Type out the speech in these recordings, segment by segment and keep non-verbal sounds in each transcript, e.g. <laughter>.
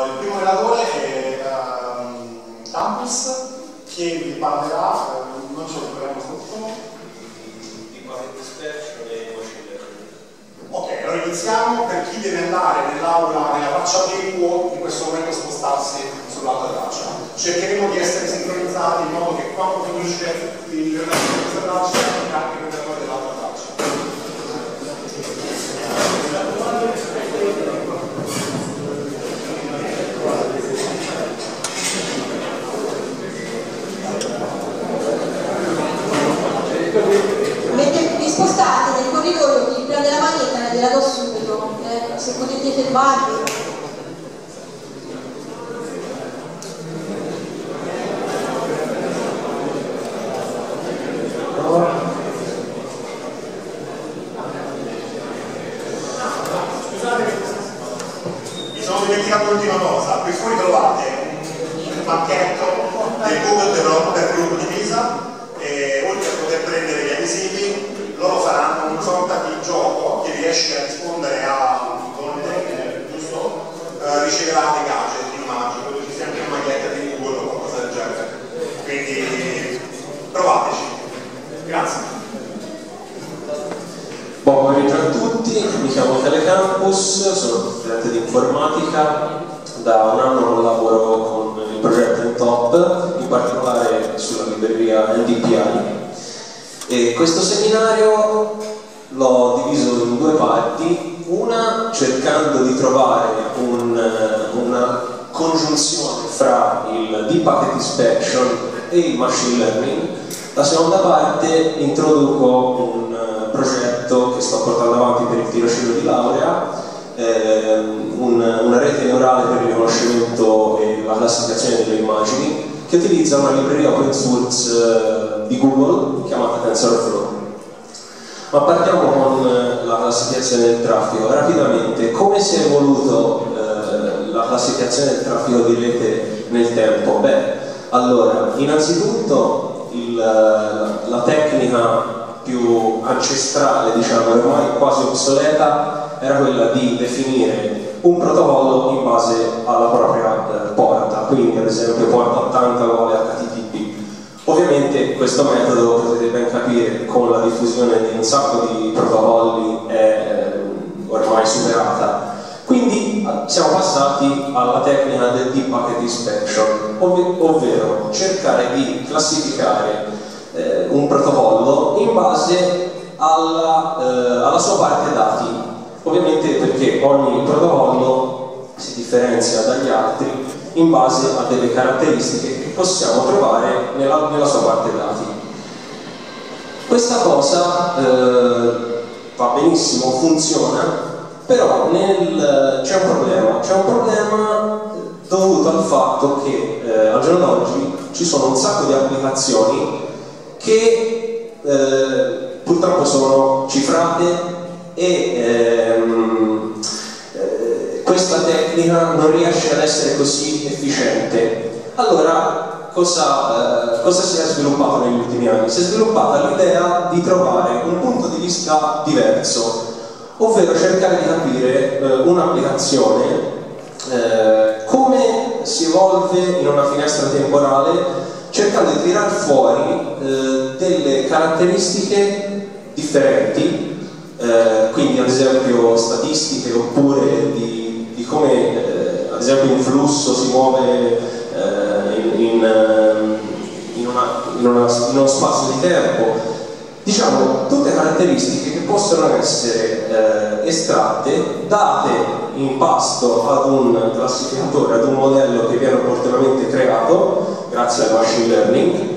Allora, il primo relatore è um, Campus che vi parlerà, eh, non ce lo troviamo sotto. Di packet inspection e. Ok, allora iniziamo. Per chi deve andare nell'aula, nella traccia B può in questo momento spostarsi sull'altra traccia. Cercheremo di essere sincronizzati in modo che quando finisce il relatore di questa traccia Michigan cercando di trovare un- una congiunzione fra il Deep Packet Inspection e il Machine Learning, la seconda parte introduco un eh, progetto che sto portando avanti per il tirocinio di laurea, ehm, un- una rete neurale per il riconoscimento e la classificazione delle immagini che utilizza una libreria open source eh, di Google chiamata TensorFlow. Ma partiamo con eh, la classificazione del traffico. Rapidamente, come si è evoluto eh, la classificazione del traffico di rete nel tempo? Beh, allora, innanzitutto il, eh, la tecnica più ancestrale, diciamo, ormai quasi obsoleta, era quella di definire un protocollo in base alla propria eh, porta, quindi ad esempio porta 80 uguale HTTP. Ovviamente questo metodo, potete ben capire, con la diffusione di un sacco di protocolli è eh, ormai superata. Quindi eh, siamo passati alla tecnica del Deep Packet Inspection, ovve- ovvero cercare di classificare eh, un protocollo in base alla, eh, alla sua parte dati. Ovviamente perché ogni protocollo si differenzia dagli altri in base a delle caratteristiche che possiamo trovare nella, nella sua parte dati. Questa cosa eh, va benissimo, funziona, però c'è un problema, c'è un problema dovuto al fatto che eh, al giorno d'oggi ci sono un sacco di applicazioni che eh, purtroppo sono cifrate e ehm, eh, tecnica non riesce ad essere così efficiente. Allora, cosa, eh, cosa si è sviluppato negli ultimi anni? Si è sviluppata l'idea di trovare un punto di vista diverso, ovvero cercare di capire eh, un'applicazione eh, come si evolve in una finestra temporale cercando di tirar fuori eh, delle caratteristiche differenti, eh, quindi ad esempio statistiche oppure di, come eh, ad esempio un flusso si muove eh, in, in, eh, in una- in uno spazio di tempo. Diciamo, tutte caratteristiche che possono essere eh, estratte, date in pasto ad un classificatore, ad un modello che viene opportunamente creato grazie al machine learning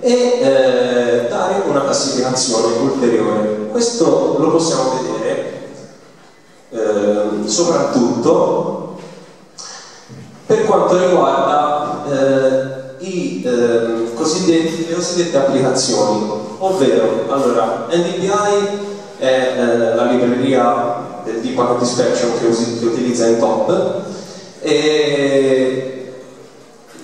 e eh, dare una classificazione ulteriore. Questo lo possiamo vedere eh, soprattutto per quanto riguarda eh, i, ehm, cosiddetti- le cosiddette applicazioni, ovvero allora, NDPI è eh, la libreria Deep Packet Inspection che, usi- che utilizza in top e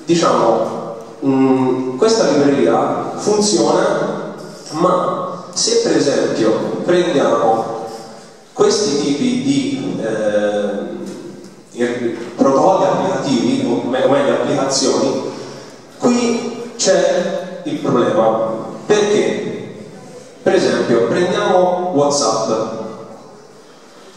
diciamo mh, questa libreria funziona ma se per esempio prendiamo questi tipi di eh, protocolli applicativi applicazioni, qui c'è il problema. Perché? Per esempio, prendiamo WhatsApp.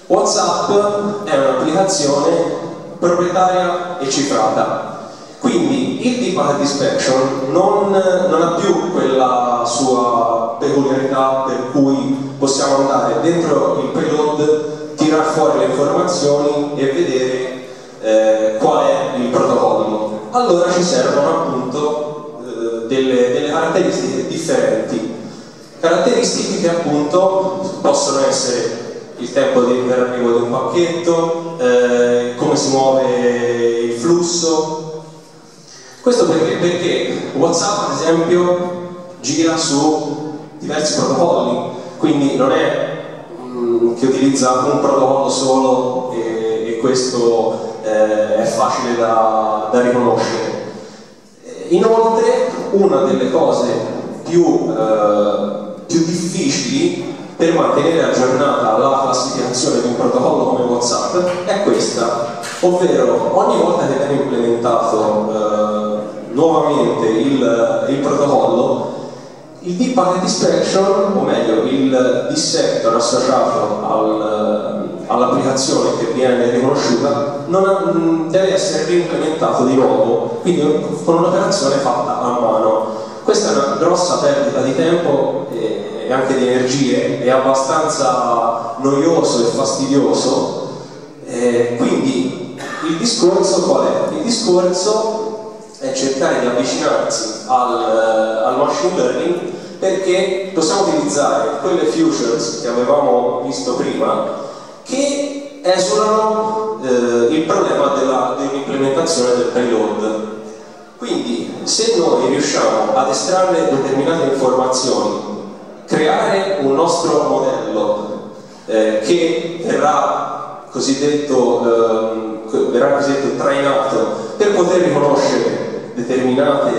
WhatsApp è un'applicazione proprietaria e cifrata. Quindi il deep inspection non, non, ha più quella sua peculiarità per cui possiamo andare dentro il payload, tirar fuori le informazioni e vedere eh, qual è il protocollo. Allora ci servono appunto eh, delle, delle caratteristiche differenti. Caratteristiche che appunto possono essere il tempo di arrivo di un pacchetto, eh, come si muove il flusso. Questo perché? Perché WhatsApp ad esempio gira su diversi protocolli, quindi non è che utilizza un protocollo solo e, e questo eh, è facile da, da, riconoscere. Inoltre una delle cose più, eh, più difficili per mantenere aggiornata la classificazione di un protocollo come WhatsApp è questa, ovvero ogni volta che viene implementato eh, nuovamente il, il, protocollo, il deep packet inspection, o meglio il dissector associato al, all'applicazione che viene riconosciuta, ha, deve essere reimplementato di nuovo, quindi con un'operazione fatta a mano. Questa è una grossa perdita di tempo. E, e anche di energie è abbastanza noioso e fastidioso eh, quindi il discorso qual è? il discorso è cercare di avvicinarsi al, al machine learning perché possiamo utilizzare quelle futures che avevamo visto prima che esulano eh, il problema dell'implementazione del payload. Quindi se noi riusciamo ad estrarre determinate informazioni creare un nostro modello eh, che verrà cosiddetto, eh, verrà cosiddetto trainato per poter riconoscere determinati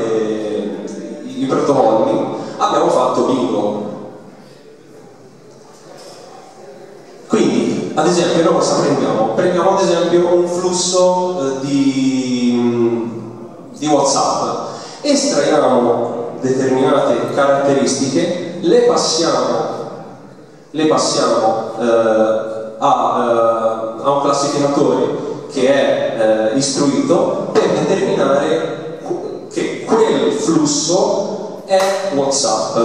i protocolli, abbiamo fatto bingo. Quindi, ad esempio, noi cosa prendiamo? Prendiamo ad esempio un flusso eh, di, di WhatsApp, estraiamo determinate caratteristiche le passiamo, le passiamo eh, a, eh, a, un classificatore che è eh, istruito per determinare che quel flusso è WhatsApp,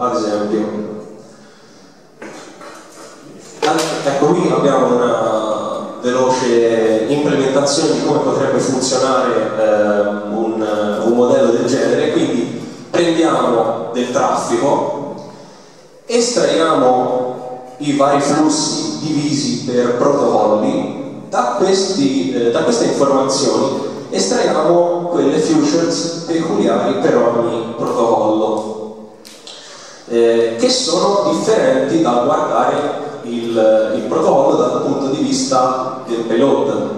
ad esempio. Ecco, qui abbiamo una veloce implementazione di come potrebbe funzionare eh, un, un modello del genere, quindi prendiamo del traffico estraiamo i vari flussi divisi per protocolli, da, questi, eh, da queste informazioni estraiamo quelle futures peculiari per ogni protocollo, eh, che sono differenti dal guardare il, il, protocollo dal punto di vista del payload.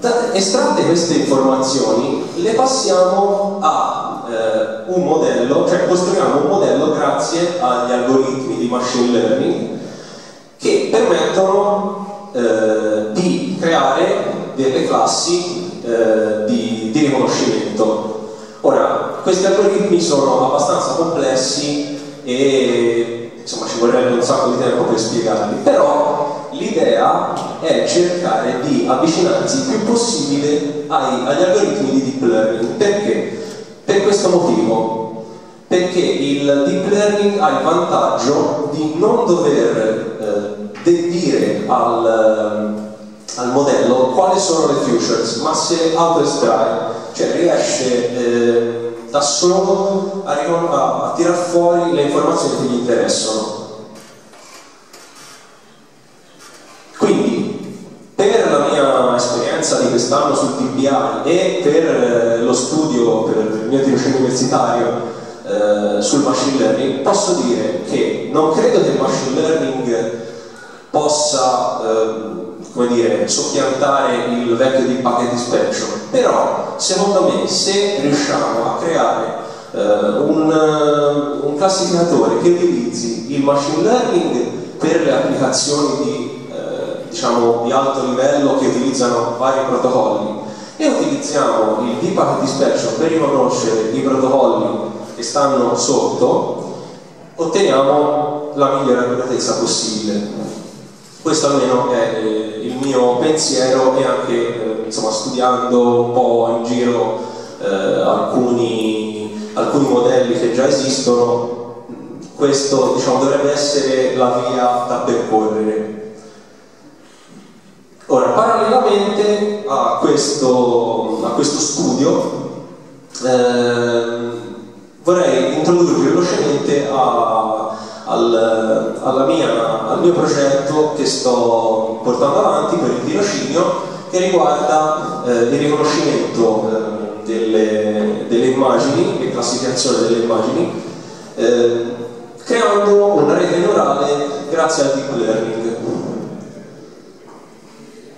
Da, estratte queste informazioni le passiamo a eh, un modello, cioè costruiamo un modello grazie agli algoritmi di machine learning che permettono eh, di creare delle classi eh, di, di, riconoscimento. Ora, questi algoritmi sono abbastanza complessi e insomma ci vorrebbe un sacco di tempo per spiegarli, però l'idea è cercare di avvicinarsi il più possibile ai, agli algoritmi di deep learning. Perché? Per questo motivo, perché il deep learning ha il vantaggio di non dover eh, dire al, al, modello quali sono le futures, ma se autoestrae, cioè riesce eh, da solo a, a, a tirar fuori le informazioni che gli interessano. Quindi, per la mia esperienza di quest'anno sul TBI e per eh, lo studio, per il mio tirocinio universitario eh, sul machine learning, posso dire che non credo che il machine learning possa eh, come dire, soppiantare il vecchio di packet inspection, però secondo me se riusciamo a creare eh, un, uh, un classificatore che utilizzi il machine learning per le applicazioni di diciamo, di alto livello che utilizzano vari protocolli e utilizziamo il deep packet inspection per riconoscere i protocolli che stanno sotto, otteniamo la migliore accuratezza possibile. Questo almeno è eh, il mio pensiero e anche eh, insomma, studiando un po' in giro eh, alcuni, alcuni modelli che già esistono, questo diciamo, dovrebbe essere la via da percorrere. Ora, parallelamente a questo, a questo studio, eh, vorrei introdurvi velocemente a, al, mia, al, mio progetto che sto portando avanti per il tirocinio che riguarda eh, il riconoscimento eh, delle, delle, immagini e classificazione delle immagini eh, creando una rete neurale grazie al deep learning.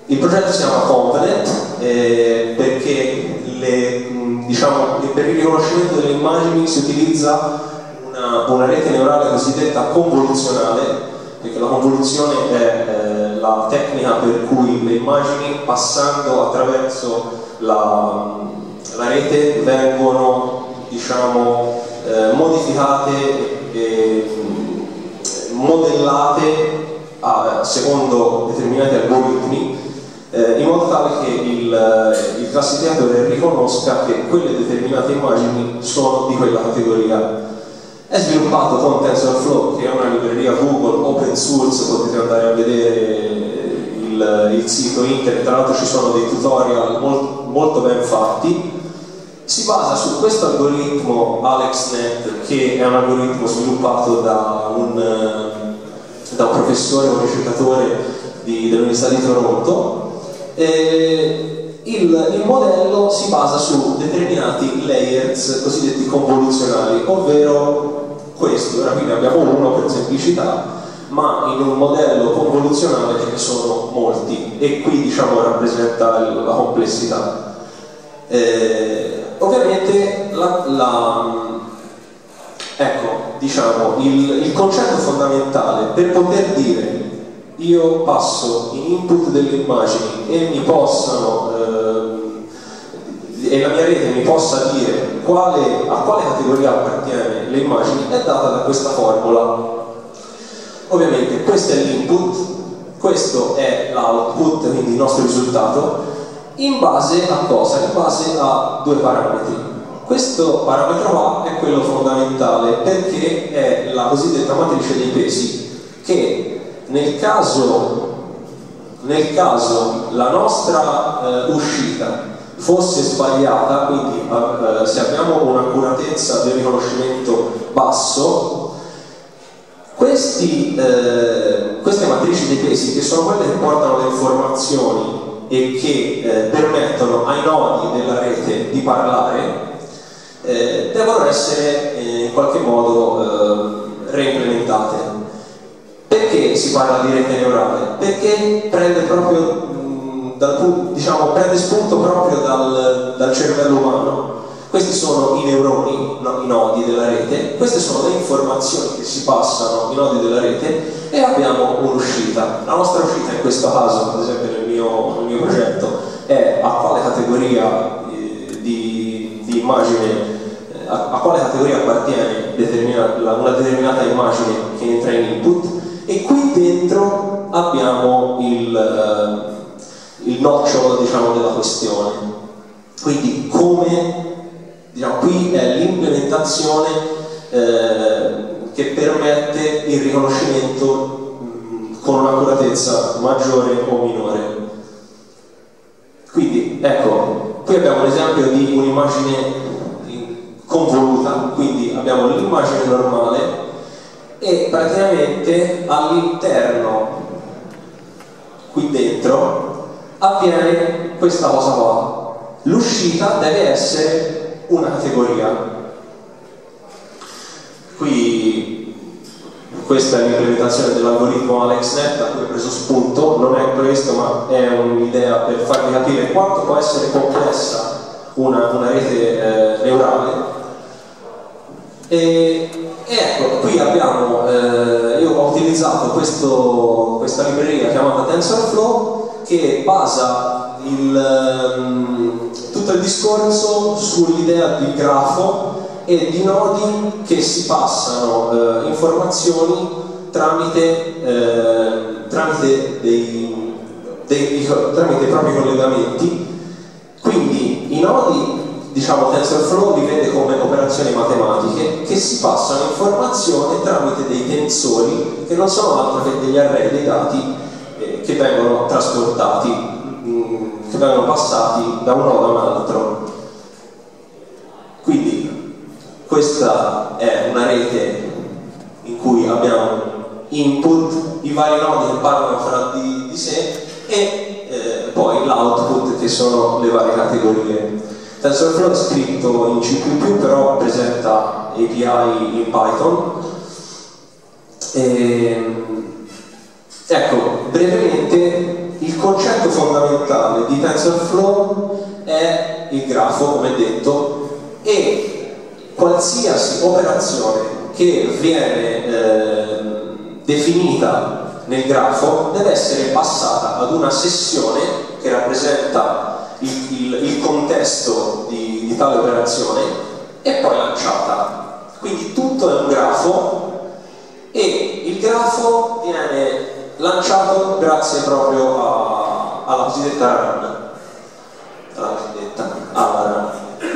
Il progetto si chiama Component eh, perché le, diciamo, per il riconoscimento delle immagini si utilizza una, una rete neurale cosiddetta convoluzionale, perché la convoluzione è eh, la tecnica per cui le immagini passando attraverso la, la rete vengono diciamo, eh, modificate e modellate a, secondo determinati algoritmi eh, in modo tale che il, il classificatore riconosca che quelle determinate immagini sono di quella categoria. È sviluppato con TensorFlow, che è una libreria Google source, potete andare a vedere il, il sito internet, tra l'altro ci sono dei tutorial molto, molto ben fatti. Si basa su questo algoritmo AlexNet, che è un algoritmo sviluppato da un, da un professore, un ricercatore dell'Università di Toronto. E il, il, modello si basa su determinati layers cosiddetti convoluzionali, ovvero questo, ora qui ne abbiamo uno per semplicità, ma in un modello convoluzionale ce ne sono molti e qui diciamo rappresenta la complessità. Eh, ovviamente la, la, ecco, diciamo, il, il concetto fondamentale per poter dire io passo in input delle immagini e mi possano eh, e la mia rete mi possa dire quale, a quale categoria appartiene le immagini è data da questa formula. Ovviamente questo è l'input, questo è l'output, quindi il nostro risultato, in base a cosa? In base a due parametri. Questo parametro A è quello fondamentale perché è la cosiddetta matrice dei pesi che nel caso, nel caso la nostra eh, uscita fosse sbagliata, quindi eh, se abbiamo un'accuratezza del riconoscimento basso, questi, eh, queste matrici dei pesi, che sono quelle che portano le informazioni e che eh, permettono ai nodi della rete di parlare, eh, devono essere eh, in qualche modo eh, reimplementate. Perché si parla di rete neurale? Perché prende proprio dal, diciamo, prende spunto proprio dal, dal, cervello umano. Questi sono i neuroni, no, i nodi della rete, queste sono le informazioni che si passano, i nodi della rete, e abbiamo un'uscita. La nostra uscita in questo caso, ad esempio nel mio, nel mio progetto, è a quale categoria eh, di, di, immagine, eh, a, a, quale categoria appartiene determinata, una determinata immagine che entra in input, e qui dentro abbiamo il... Eh, il nocciolo diciamo, della questione. Quindi come, diciamo, qui è l'implementazione eh, che permette il riconoscimento con un'accuratezza maggiore o minore. Quindi ecco, qui abbiamo l'esempio di un'immagine convoluta, quindi abbiamo l'immagine normale e praticamente all'interno qui dentro avviene questa cosa qua. L'uscita deve essere una categoria. Qui questa è l'implementazione dell'algoritmo AlexNet da cui ho preso spunto, non è questo ma è un'idea per farvi capire quanto può essere complessa una, una rete eh, neurale. E, e, ecco, qui abbiamo, eh, io ho utilizzato questo, questa libreria chiamata TensorFlow che basa il, um, tutto il discorso sull'idea di grafo e di nodi che si passano uh, informazioni tramite, uh, tramite, dei, dei, tramite i propri collegamenti. Quindi i nodi diciamo TensorFlow li vede come operazioni matematiche che si passano informazione tramite dei tensori che non sono altro che degli array dei dati eh, che vengono trasportati, mm, vengono passati da un nodo a un altro. Quindi questa è una rete in cui abbiamo input, i vari nodi che parlano fra di, di sé e eh, poi l'output che sono le varie categorie TensorFlow è scritto in C++, però presenta API in Python. E, ehm, ecco, brevemente, il concetto fondamentale di TensorFlow è il grafo, come detto, e qualsiasi operazione che viene eh, definita nel grafo deve essere passata ad una sessione che rappresenta il, il, il contesto di, di tale operazione e poi lanciata. Quindi tutto è un grafo e il grafo viene lanciato grazie proprio a, alla cosiddetta run. Alla cosiddetta alla run.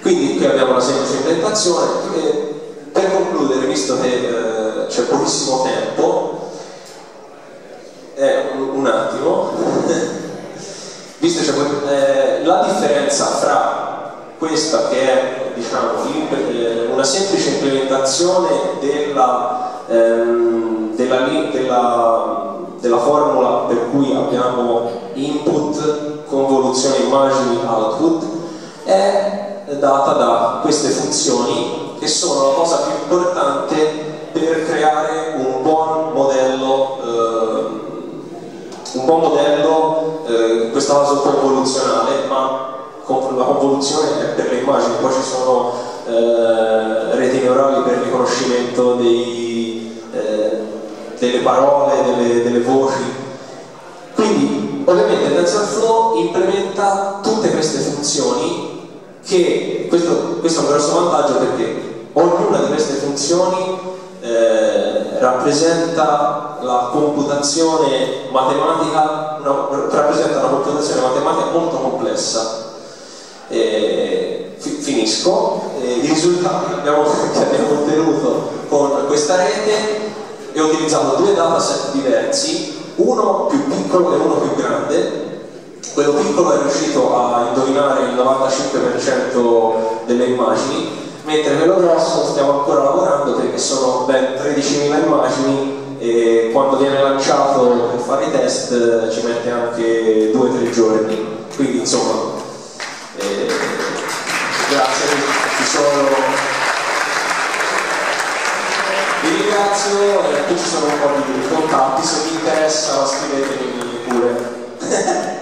Quindi qui abbiamo una semplice implementazione e per concludere, visto che eh, c'è pochissimo tempo, eh, un, un attimo <laughs> visto c'è eh, la differenza fra questa che è diciamo, eh, una semplice implementazione della, ehm, della, della, della, formula per cui abbiamo input, convoluzione immagini, output, è data da queste funzioni che sono la cosa più importante per creare un buon modello eh, un buon modello, eh, in questo caso convoluzionale, ma la convoluzione è per le immagini, poi ci sono eh, reti neurali per il riconoscimento dei, eh, delle parole, delle, delle, voci. Quindi ovviamente TensorFlow implementa tutte queste funzioni che questo, questo è un grosso vantaggio perché ognuna di queste funzioni eh, rappresenta la computazione matematica, una, rappresenta una computazione matematica molto complessa. Eh, fi, finisco, eh, i risultati che abbiamo, <laughs> che abbiamo ottenuto con questa rete e ho utilizzato due dataset diversi, uno più piccolo e uno più grande. Quello piccolo è riuscito a indovinare il 95% delle immagini, mentre quello grosso stiamo ancora lavorando perché sono ben 13.000 immagini e quando viene lanciato per fare i test ci mette anche 2-3 giorni quindi insomma eh, grazie ci sono ringrazio e qui ci sono un po' di contatti, se vi interessa scrivetemi pure. <laughs>